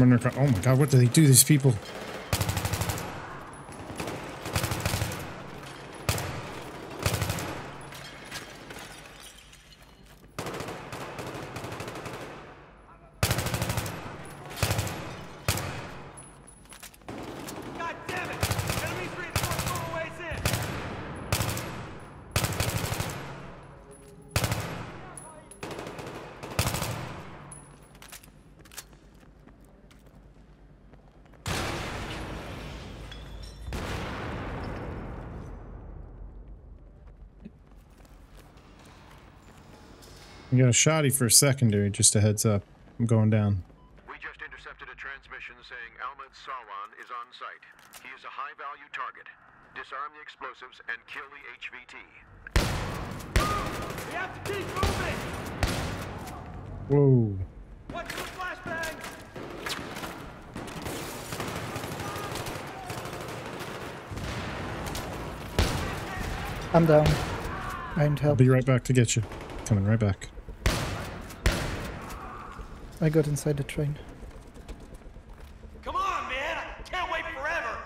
Oh my god, what do they do, these people? You got a shoddy for a secondary, just a heads up. I'm going down. We just intercepted a transmission saying Ahmed Sawan is on site. He is a high-value target. Disarm the explosives and kill the HVT. We have to keep moving! Whoa. Watch the flashbang! I'm down. I need I'll help. be right back to get you. Coming right back. I got inside the train. Come on, man! I can't wait forever!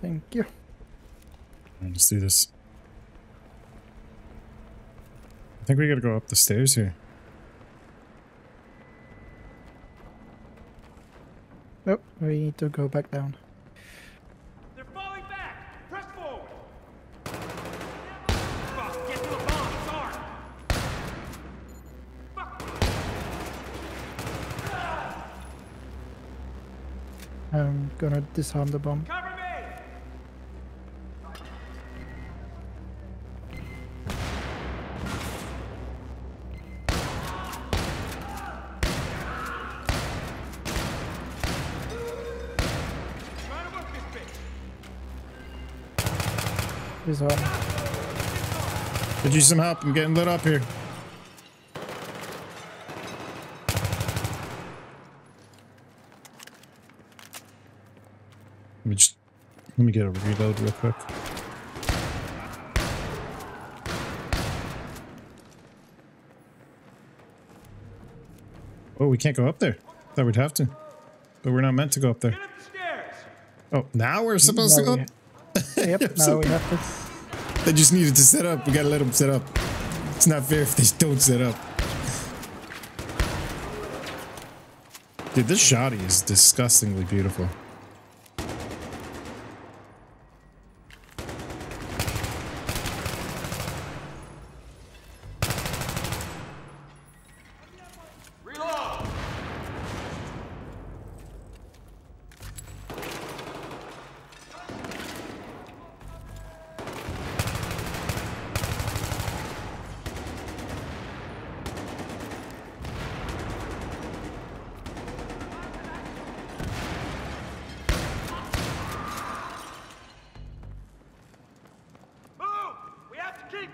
Thank you. Alright, Let's do this. I think we gotta go up the stairs here. Oh, we need to go back down. They're falling back! Press forward! Fuck, get to the bomb, it's armed! Fuck! I'm gonna disarm the bomb. Cover me! Try to work this! Disarm. Could use some help. I'm getting lit up here. Me just let me get a reload real quick. Oh, we can't go up there. Thought we'd have to, but we're not meant to go up there. Get up the stairs! Oh, now we're supposed Now to go we- up. Yep, now so- we have this. They just needed to set up. We gotta let them set up. It's not fair if they don't set up. Dude, this shoddy is disgustingly beautiful.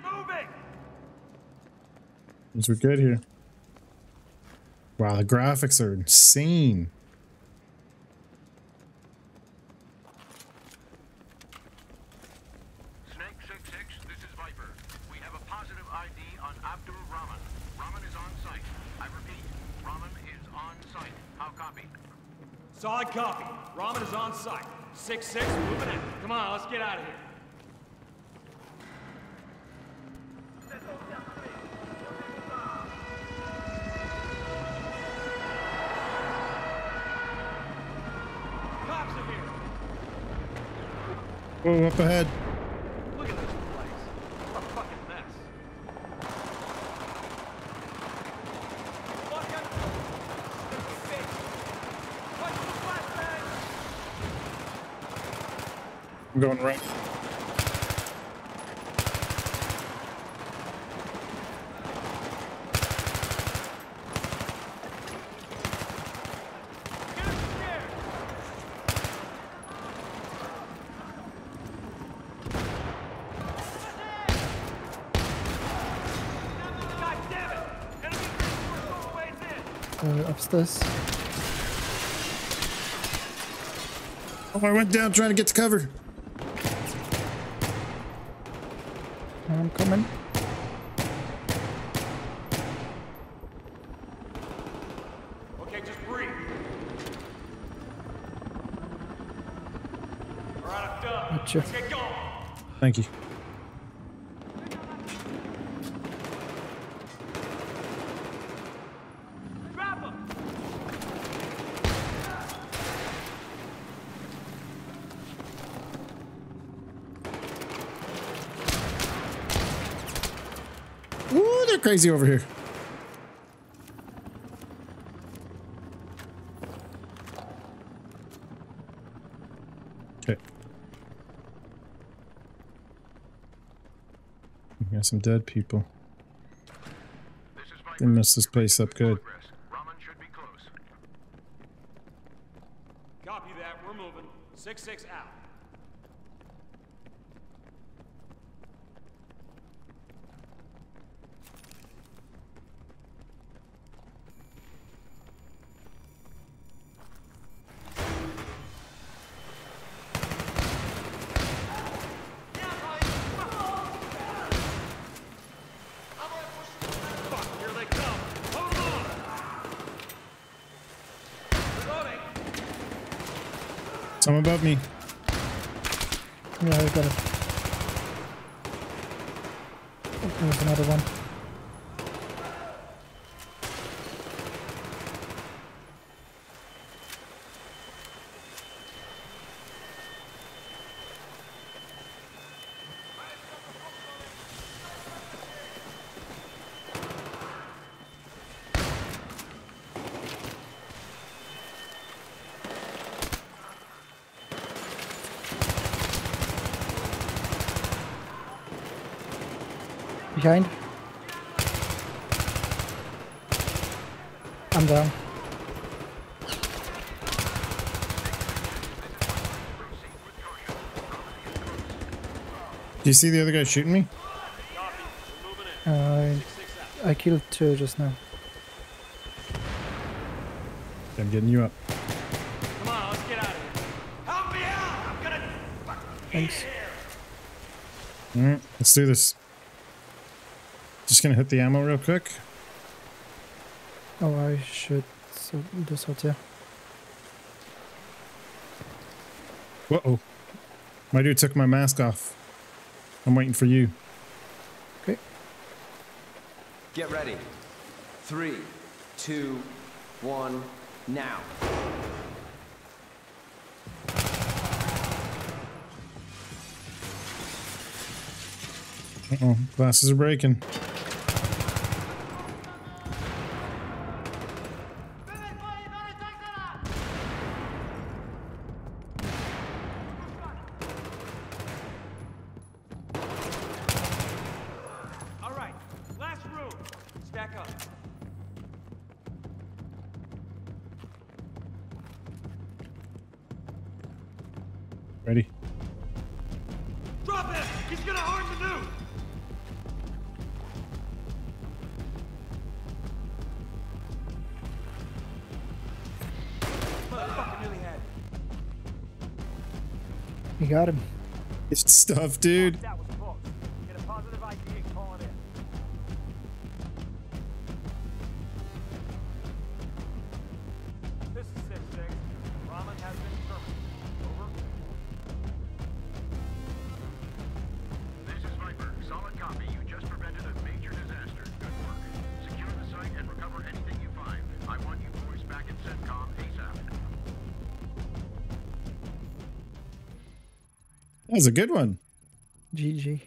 Keep moving! These are good here. Wow, the graphics are insane. Snake 6-6, this is Viper. We have a positive ID on Abdul Rahman. Rahman is on site. I repeat, Rahman is on site. How copy? Solid copy. Rahman is on site. 6-6, moving in. Come on, let's get out of here. Cops are here. Whoa, up ahead. Look at this place. What a fucking mess. Lock on. Watch the flashbang. I'm going right. uh, upstairs. Oh, I went down trying to get to cover. I'm coming. Okay, just breathe. We're out. Gotcha. Let's get going. Thank you. Crazy over here. Okay. We got some dead people. They messed this place up good. Copy that. We're moving. Six six out. Fuck, here they come. Hold on. Reloading. Some above me. Yeah, I got it. There's another one. Behind. I'm down. Do you see the other guy shooting me? Copy. We're moving in. I Six six out. I killed two just now. I'm getting you up. Come on, let's get out of here. Help me out! I'm gonna fucking Thanks. Alright, let's do this. Just gonna hit the ammo real quick. Oh, I should so do so too. Whoa. -oh. My dude took my mask off. I'm waiting for you. Okay. Get ready. Three, two, one, now. Uh oh, glasses are breaking. Ready? Drop him! He's gonna harm the new! Motherfucker nearly had it. You got him. It's stuff, dude. That was a good one. GG.